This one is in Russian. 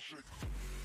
shake.